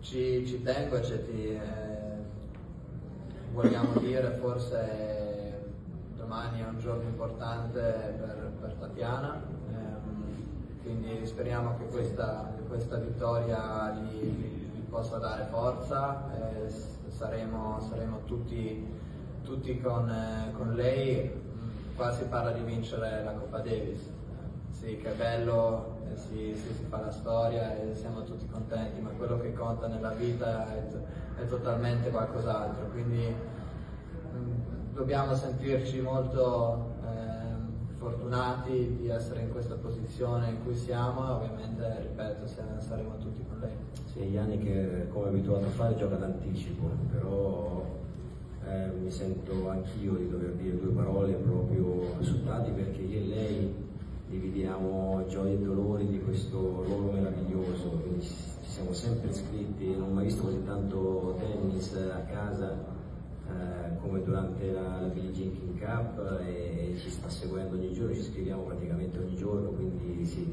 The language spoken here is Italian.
ci, ci tengo, cioè, ti, eh, vogliamo dire forse domani è un giorno importante per, per Tatiana, ehm, quindi speriamo che questa, che questa vittoria gli, gli, possa dare forza, eh, saremo, saremo tutti, tutti con, eh, con lei, qua si parla di vincere la Coppa Davis sì, che bello, eh, si, si, si, fa la storia e siamo tutti contenti, ma quello che conta nella vita è, è totalmente qualcos'altro, quindi mm, dobbiamo sentirci molto eh, fortunati di essere in questa posizione in cui siamo e ovviamente, ripeto, saremo tutti con lei. Sì, Yannick come è abituato a fare gioca d'anticipo, però eh, mi sento anch'io di dover dire due parole dividiamo gioie e dolori di questo ruolo meraviglioso, ci siamo sempre iscritti, non ho mai visto così tanto tennis a casa eh, come durante la, la Billie Jean King Cup e, e ci sta seguendo ogni giorno, ci scriviamo praticamente ogni giorno, quindi sì,